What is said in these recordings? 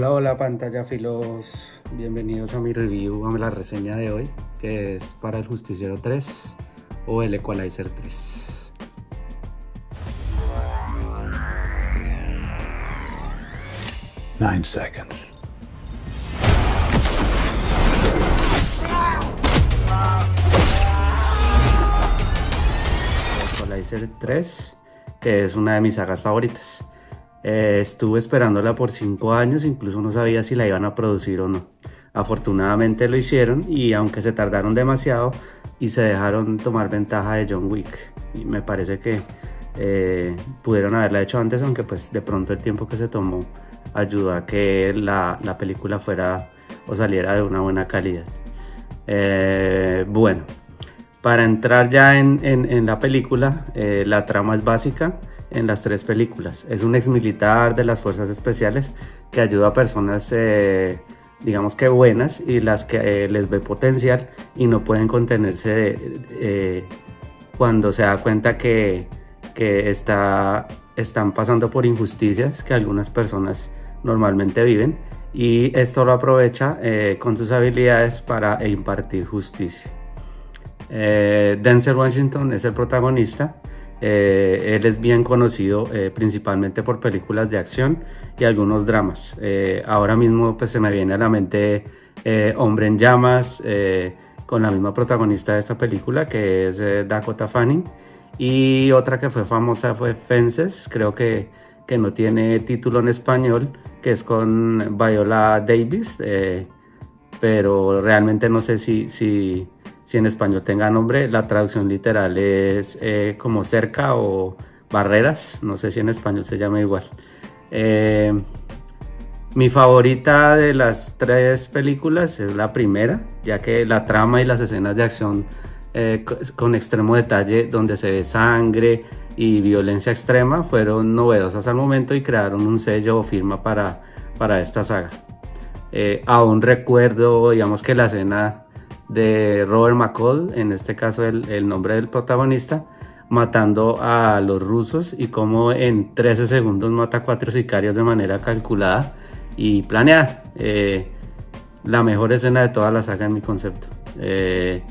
Hola, hola pantalla filos, bienvenidos a mi review, a la reseña de hoy, que es para el Justiciero 3 o el Equalizer 3. Nine seconds. Equalizer 3, que es una de mis sagas favoritas. Eh, estuve esperándola por cinco años, incluso no sabía si la iban a producir o no. Afortunadamente lo hicieron y aunque se tardaron demasiado y se dejaron tomar ventaja de John Wick. Me parece que eh, pudieron haberla hecho antes, aunque pues de pronto el tiempo que se tomó ayudó a que la, la película fuera o saliera de una buena calidad. Eh, bueno, para entrar ya en la película, la trama es básica en las tres películas. Es un ex militar de las fuerzas especiales que ayuda a personas, eh, digamos que buenas y las que eh, les ve potencial y no pueden contenerse eh, cuando se da cuenta que, que está, están pasando por injusticias que algunas personas normalmente viven y esto lo aprovecha con sus habilidades para impartir justicia. Denzel Washington es el protagonista eh, él es bien conocido eh, principalmente por películas de acción y algunos dramas. Eh, ahora mismo pues se me viene a la mente Hombre en Llamas con la misma protagonista de esta película que es Dakota Fanning y otra que fue famosa fue Fences, creo que, que no tiene título en español, que es con Viola Davis, pero realmente no sé si, si si en español tenga nombre, la traducción literal es eh, como cerca o barreras, no sé si en español se llama igual. Eh, mi favorita de las tres películas es la primera, ya que la trama y las escenas de acción eh, con extremo detalle donde se ve sangre y violencia extrema fueron novedosas al momento y crearon un sello o firma para, para esta saga. aún recuerdo, digamos que la escena de Robert McCall, en este caso el, nombre del protagonista, matando a los rusos y como en 13 segundos mata a cuatro sicarios de manera calculada y planeada. Eh, la mejor escena de toda la saga en mi concepto. Eh,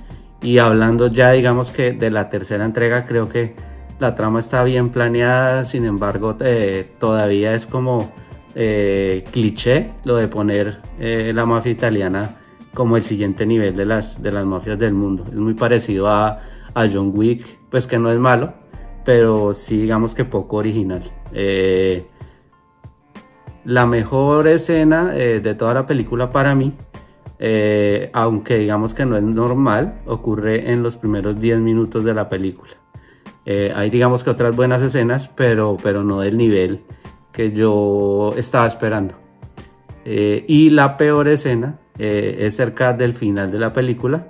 y hablando ya digamos que de la tercera entrega, creo que la trama está bien planeada, sin embargo eh, todavía es como cliché lo de poner la mafia italiana como el siguiente nivel de las, de las mafias del mundo. Es muy parecido a, a John Wick, pues que no es malo, pero sí digamos que poco original. Eh, la mejor escena eh, de toda la película para mí, eh, aunque digamos que no es normal, ocurre en los primeros 10 minutos de la película. hay digamos que otras buenas escenas, pero, pero no del nivel que yo estaba esperando. y la peor escena eh, es cerca del final de la película,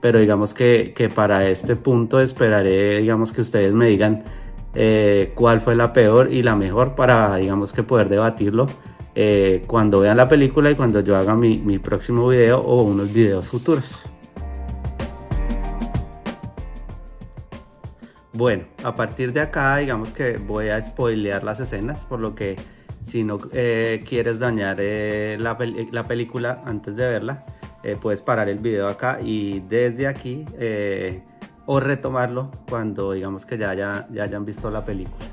pero digamos que, para este punto esperaré, digamos que ustedes me digan eh, cuál fue la peor y la mejor para, digamos que poder debatirlo eh, cuando vean la película y cuando yo haga mi, mi próximo video o unos videos futuros. Bueno, a partir de acá digamos que voy a spoilear las escenas, por lo que si no eh, quieres dañar eh, la, la, película antes de verla, eh, puedes parar el video acá y desde aquí o retomarlo cuando digamos que ya, ya, ya hayan visto la película.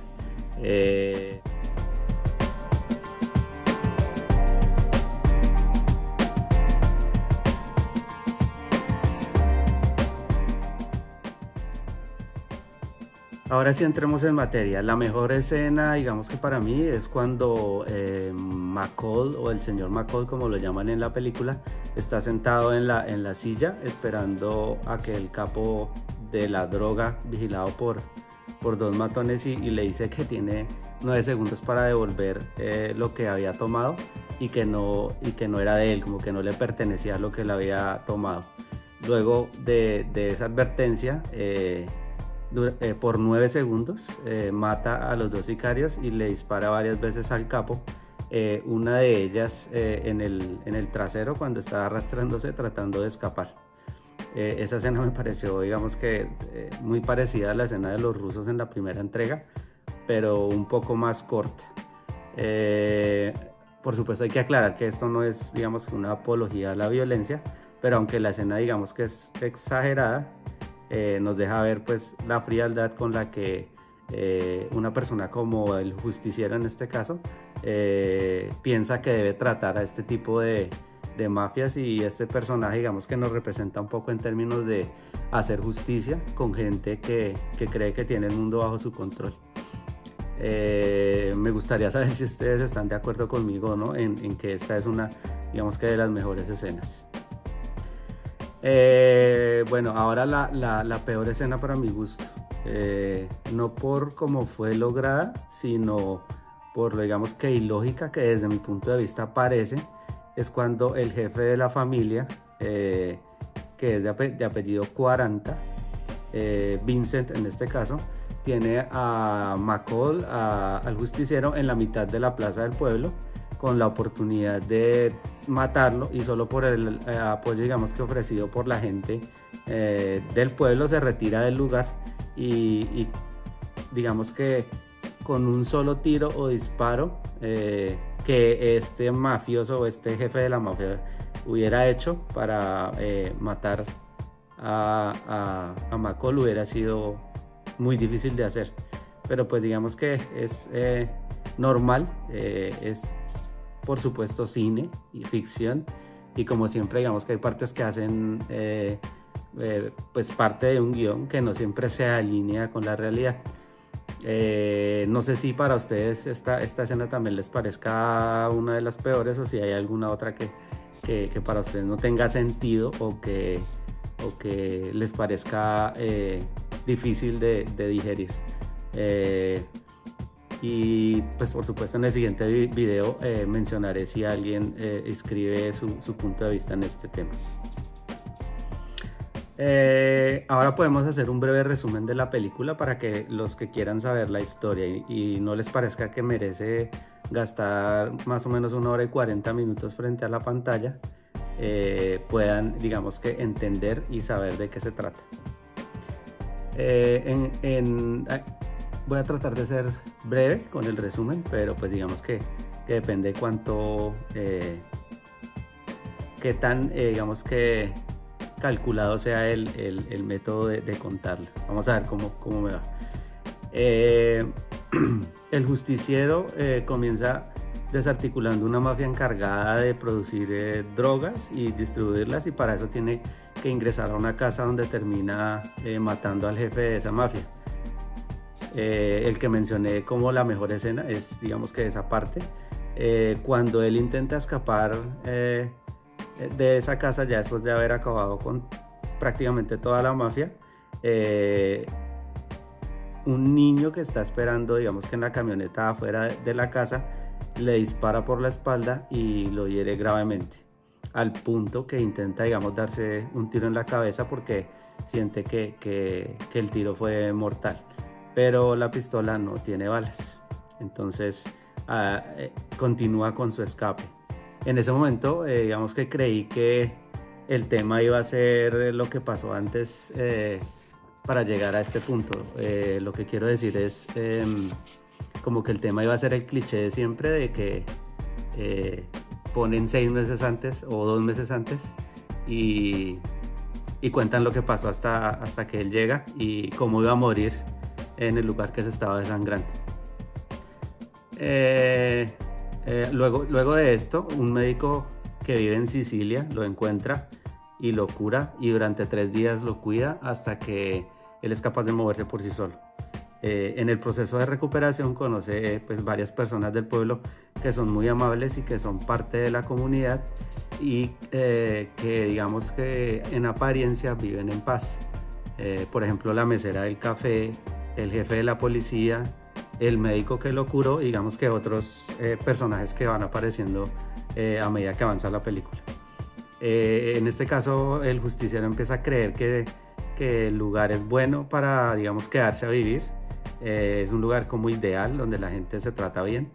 Ahora sí entremos en materia. La mejor escena, digamos que para mí, es cuando eh, McCall o el señor McCall, como lo llaman en la película, está sentado en la, en la silla esperando a que el capo de la droga, vigilado por, por dos matones, y, le dice que tiene nueve segundos para devolver eh, lo que había tomado y que, no, y que no era de él, como que no le pertenecía lo que él había tomado. Luego de, de esa advertencia, eh, eh, por 9 segundos, eh, mata a los dos sicarios y le dispara varias veces al capo. Eh, una de ellas en el, en, el, trasero cuando estaba arrastrándose tratando de escapar. esa escena me pareció, digamos que, muy parecida a la escena de los rusos en la primera entrega, pero un poco más corta. Por supuesto hay que aclarar que esto no es, digamos, una apología a la violencia, pero aunque la escena, digamos, que es exagerada, eh, nos deja ver pues la frialdad con la que eh, una persona como el justiciero en este caso eh, piensa que debe tratar a este tipo de, de, mafias y este personaje digamos que nos representa un poco en términos de hacer justicia con gente que, cree que tiene el mundo bajo su control. me gustaría saber si ustedes están de acuerdo conmigo ¿no? en, en que esta es una digamos que de las mejores escenas. Eh, bueno, ahora la, la, peor escena para mi gusto. Eh, no por cómo fue lograda, sino por digamos que ilógica que desde mi punto de vista parece, es cuando el jefe de la familia, eh, que es de, apellido 40, Vincent en este caso, tiene a McCall, al justiciero, en la mitad de la plaza del pueblo con la oportunidad de matarlo y solo por el eh, apoyo digamos que ofrecido por la gente eh, del pueblo se retira del lugar y, digamos que con un solo tiro o disparo eh, que este mafioso o este jefe de la mafia hubiera hecho para matar a, a, a Macol hubiera sido muy difícil de hacer. Pero pues digamos que es normal es por supuesto cine y ficción y como siempre digamos que hay partes que hacen eh, eh, pues parte de un guion que no siempre se alinea con la realidad. Eh, no sé si para ustedes esta, esta escena también les parezca una de las peores o si hay alguna otra que, que, para ustedes no tenga sentido o que, o que les parezca difícil de, de digerir. Y pues por supuesto en el siguiente video eh, mencionaré si alguien eh, escribe su, punto de vista en este tema. Eh, ahora podemos hacer un breve resumen de la película para que los que quieran saber la historia y, no les parezca que merece gastar más o menos una hora y 40 minutos frente a la pantalla, puedan digamos que entender y saber de qué se trata. en voy a tratar de ser breve con el resumen, pero pues digamos que, depende cuánto, eh, qué tan, eh, digamos que calculado sea el, método de, contarlo. Vamos a ver cómo, cómo me va. Eh, el justiciero comienza desarticulando una mafia encargada de producir drogas y distribuirlas y para eso tiene que ingresar a una casa donde termina matando al jefe de esa mafia. Eh, el que mencioné como la mejor escena es, digamos que esa parte. Eh, cuando él intenta escapar eh, de esa casa, ya después de haber acabado con prácticamente toda la mafia, un niño que está esperando, digamos que en la camioneta afuera de la casa, le dispara por la espalda y lo hiere gravemente, al punto que intenta, digamos, darse un tiro en la cabeza porque siente que, que el tiro fue mortal pero la pistola no tiene balas. Entonces ah, eh, continúa con su escape. En ese momento, eh, digamos que creí que el tema iba a ser lo que pasó antes eh, para llegar a este punto. lo que quiero decir es em, como que el tema iba a ser el cliché de siempre de que ponen seis meses antes o dos meses antes y, y cuentan lo que pasó hasta, hasta que él llega y cómo iba a morir en el lugar que se estaba desangrando. Eh, eh, luego, luego de esto, un médico que vive en Sicilia lo encuentra y lo cura y durante tres días lo cuida hasta que él es capaz de moverse por sí solo. Eh, en el proceso de recuperación conoce pues varias personas del pueblo que son muy amables y que son parte de la comunidad y que digamos que en apariencia viven en paz. por ejemplo la mesera del café el jefe de la policía, el médico que lo curó, digamos que otros eh, personajes que van apareciendo eh, a medida que avanza la película. Eh, en este caso, el justiciero empieza a creer que, que, el lugar es bueno para, digamos, quedarse a vivir. es un lugar como ideal, donde la gente se trata bien.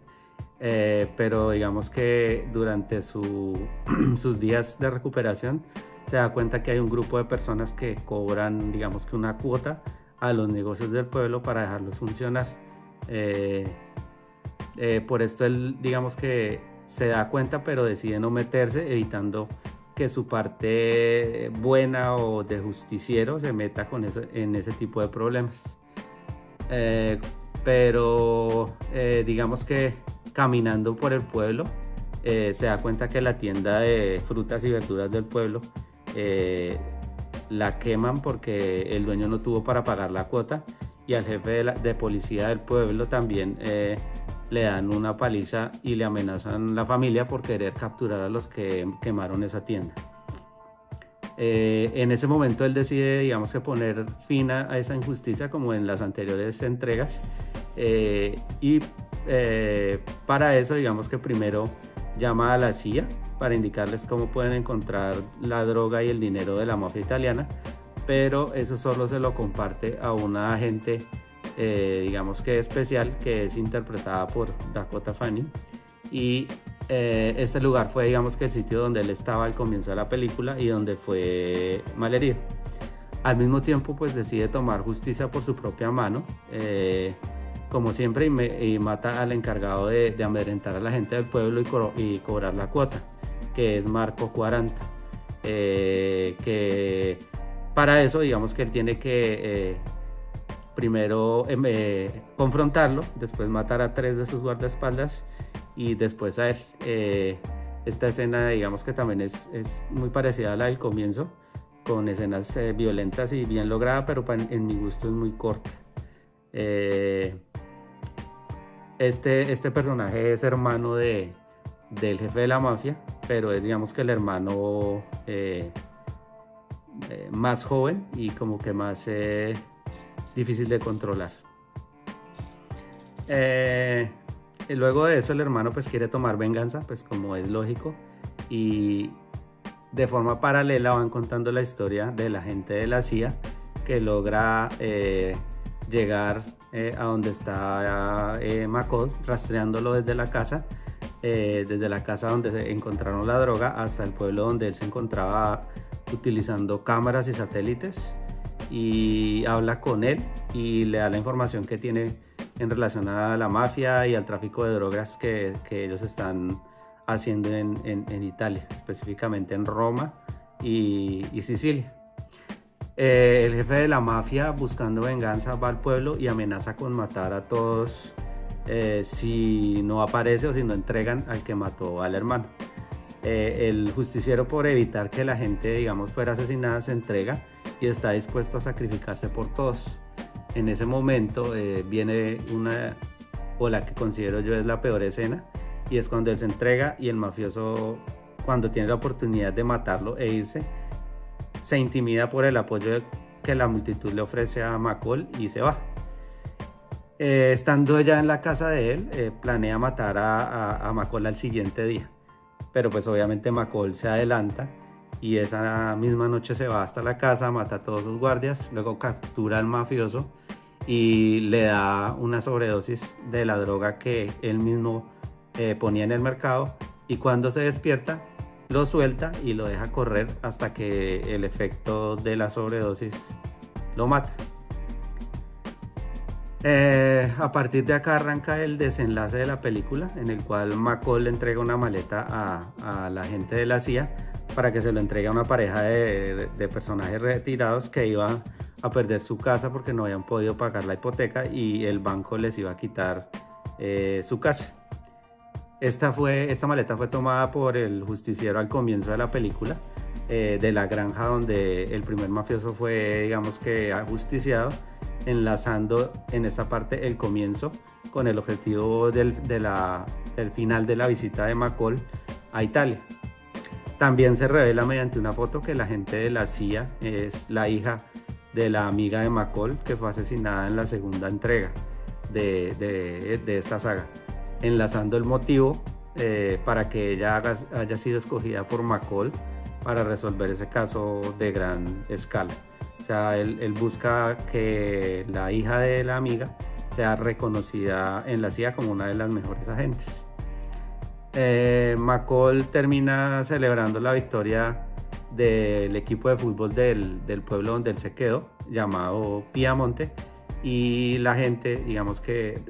pero digamos que durante su, sus días de recuperación se da cuenta que hay un grupo de personas que cobran, digamos que una cuota a los negocios del pueblo para dejarlos funcionar. Eh, eh, por esto él, digamos que se da cuenta pero decide no meterse, evitando que su parte buena o de justiciero se meta con eso, en ese tipo de problemas. Eh, pero digamos que caminando por el pueblo se da cuenta que la tienda de frutas y verduras del pueblo la queman porque el dueño no tuvo para pagar la cuota y al jefe de, policía del pueblo también le dan una paliza y le amenazan la familia por querer capturar a los que quemaron esa tienda. Eh, en ese momento él decide, digamos que poner fin a, esa injusticia como en las anteriores entregas eh, y eh, para eso digamos que primero llama a la CIA para indicarles cómo pueden encontrar la droga y el dinero de la mafia italiana, pero eso solo se lo comparte a una agente digamos que especial que es interpretada por Dakota Fanning y eh, este lugar fue digamos que el sitio donde él estaba al comienzo de la película y donde fue malherido. Al mismo tiempo pues decide tomar justicia por su propia mano, eh, como siempre, y, mata al encargado de, amedrentar a la gente del pueblo y, cobrar la cuota, que es Marco 40. Eh, que para eso digamos que él tiene que primero em, confrontarlo, después matar a tres de sus guardaespaldas y después a él. Eh, esta escena digamos que también es, es, muy parecida a la del comienzo, con escenas eh, violentas y bien lograda, pero en, mi gusto es muy corta. Eh, este, este personaje es hermano de, del jefe de la mafia, pero es digamos que el hermano más joven y como que más difícil de controlar. Y luego de eso el hermano pues quiere tomar venganza, pues como es lógico, y de forma paralela van contando la historia de la gente de la CIA que logra eh, llegar eh, a donde está eh, rastreándolo desde la casa, desde la casa donde se encontraron la droga hasta el pueblo donde él se encontraba utilizando cámaras y satélites y habla con él y le da la información que tiene en relación a la mafia y al tráfico de drogas que, que ellos están haciendo en, en, Italia, específicamente en Roma y, y Sicilia. Eh, el jefe de la mafia buscando venganza va al pueblo y amenaza con matar a todos eh, si no aparece o si no entregan al que mató al hermano. Eh, el justiciero por evitar que la gente digamos fuera asesinada se entrega y está dispuesto a sacrificarse por todos en ese momento viene una, o la que considero yo es la peor escena, y es cuando él se entrega y el mafioso, cuando tiene la oportunidad de matarlo e irse, se intimida por el apoyo que la multitud le ofrece a Macol y se va. Eh, estando ya en la casa de él, eh, planea matar a, a, Macol al siguiente día, pero pues obviamente Macol se adelanta y esa misma noche se va hasta la casa, mata a todos sus guardias, luego captura al mafioso y le da una sobredosis de la droga que él mismo eh, ponía en el mercado y cuando se despierta lo suelta y lo deja correr hasta que el efecto de la sobredosis lo mata. Eh, a partir de acá arranca el desenlace de la película en el cual McCall le entrega una maleta a, la gente de la CIA para que se lo entregue a una pareja de, personajes retirados que iba a perder su casa porque no habían podido pagar la hipoteca y el banco les iba a quitar eh, su casa. Esta, fue, esta maleta fue tomada por el justiciero al comienzo de la película, eh, de la granja donde el primer mafioso fue, digamos que, ajusticiado, enlazando en esta parte el comienzo con el objetivo del, del final de la visita de McCall a Italia. También se revela mediante una foto que la gente de la CIA es la hija de la amiga de McCall que fue asesinada en la segunda entrega de, de, esta saga, enlazando el motivo eh, para que ella haya sido escogida por McCall para resolver ese caso de gran escala. O sea, él, busca que la hija de la amiga sea reconocida en la CIA como una de las mejores agentes. Eh, McCall termina celebrando la victoria del equipo de fútbol del, del, pueblo donde él se quedó, llamado Piamonte, y la gente, digamos que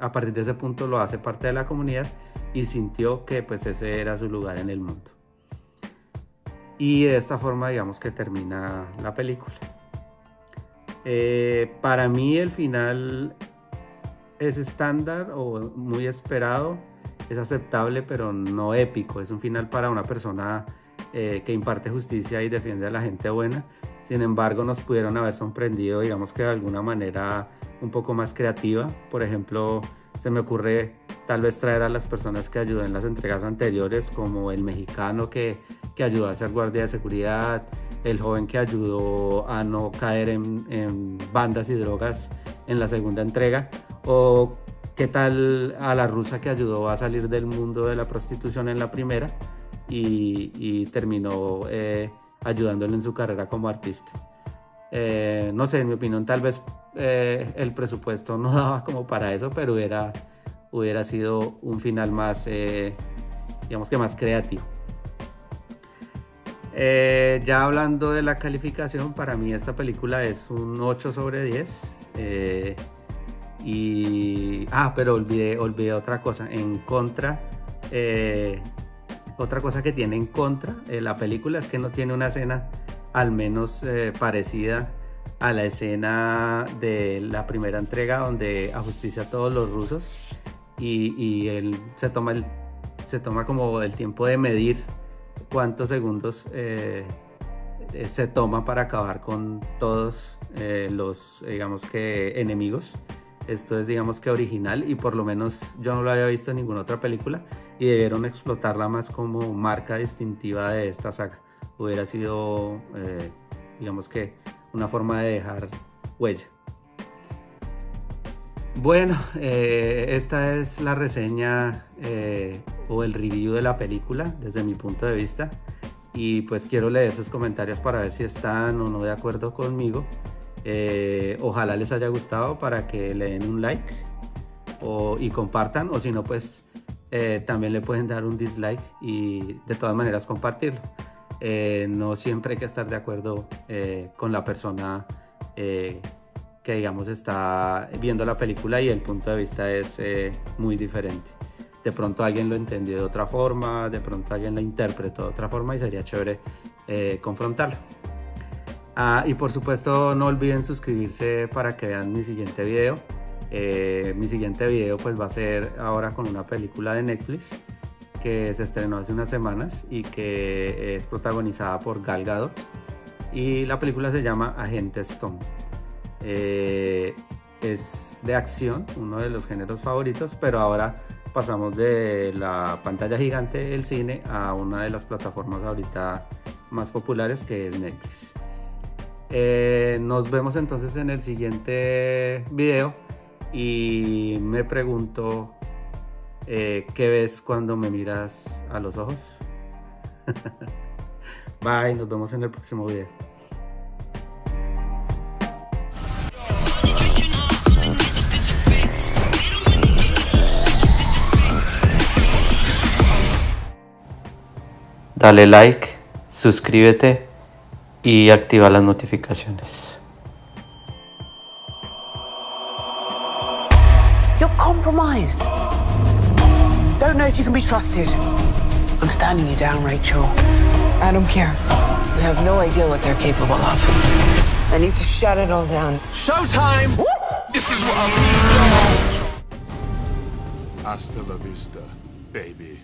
a partir de ese punto lo hace parte de la comunidad y sintió que pues ese era su lugar en el mundo. Y de esta forma digamos que termina la película. Eh, para mí el final es estándar o muy esperado, es aceptable pero no épico, es un final para una persona eh, que imparte justicia y defiende a la gente buena. Sin embargo, nos pudieron haber sorprendido, digamos que de alguna manera un poco más creativa. Por ejemplo, se me ocurre tal vez traer a las personas que ayudó en las entregas anteriores, como el mexicano que, que ayudó a ser guardia de seguridad, el joven que ayudó a no caer en, en bandas y drogas en la segunda entrega, o qué tal a la rusa que ayudó a salir del mundo de la prostitución en la primera y, terminó eh, ayudándole en su carrera como artista. Eh, no sé, en mi opinión tal vez eh, el presupuesto no daba como para eso, pero hubiera, hubiera sido un final más, digamos que más creativo. ya hablando de la calificación, para mí esta película es un 8 sobre 10. y, ah, pero olvidé, olvidé otra cosa. En contra, otra cosa que tiene en contra eh, la película es que no tiene una escena al menos eh, parecida a la escena de la primera entrega donde ajusticia a todos los rusos y, él se toma, el, se toma como el tiempo de medir cuántos segundos eh, se toma para acabar con todos los digamos que enemigos esto es digamos que original y por lo menos yo no lo había visto en ninguna otra película y debieron explotarla más como marca distintiva de esta saga. Hubiera sido eh, digamos que una forma de dejar huella. Bueno, eh, esta es la reseña eh, o el review de la película desde mi punto de vista y pues quiero leer sus comentarios para ver si están o no de acuerdo conmigo eh, ojalá les haya gustado para que le den un like y compartan o si no pues eh, también le pueden dar un dislike y de todas maneras compartirlo. Eh, no siempre hay que estar de acuerdo con la persona que digamos está viendo la película y el punto de vista es muy diferente. De pronto alguien lo entendió de otra forma, de pronto alguien lo interpretó de otra forma y sería chévere confrontarlo. Ah, y por supuesto no olviden suscribirse para que vean mi siguiente video. Eh, mi siguiente video pues va a ser ahora con una película de Netflix que se estrenó hace unas semanas y que es protagonizada por Gal Gadot y la película se llama Agente Stone. Eh, es de acción, uno de los géneros favoritos, pero ahora pasamos de la pantalla gigante del cine a una de las plataformas ahorita más populares que es Netflix. Eh, nos vemos entonces en el siguiente video y me pregunto eh, qué ves cuando me miras a los ojos. Bye, nos vemos en el próximo video. Dale like, suscríbete y activa las notificaciones. You're compromised. Don't know if you can be trusted. I'm standing you down, Rachel. I don't care. We have no idea what they're capable of. I need to shut it all down. Showtime! This is what I'm doing. Hasta la vista, baby.